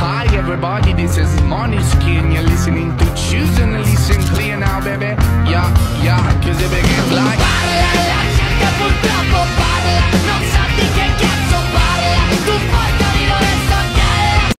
Hi everybody, this is Moniskin. You're listening to Choose and Listen Clear now, baby. Yeah, yeah, cause baby.